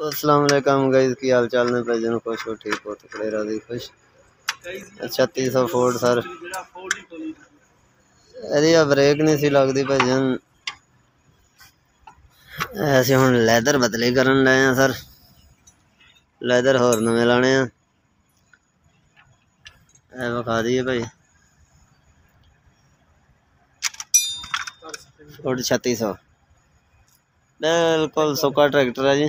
तो असलम गाइस, की हाल चाल ने भाई? खुश हो, ठीक हो तो बड़े राज़ी खुश। अच्छा तीस सौ फोर्ड सर। अरे ब्रेक नहीं सी लगती भाई जन ऐसे हम लैदर बदली कर लाए सर। लैदर होर नवे लाने विखा दी भाई। फोर्ड छत्ती सौ। बिल्कुल सुखा ट्रैक्टर है जी।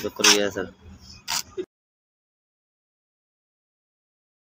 el otro día, sal.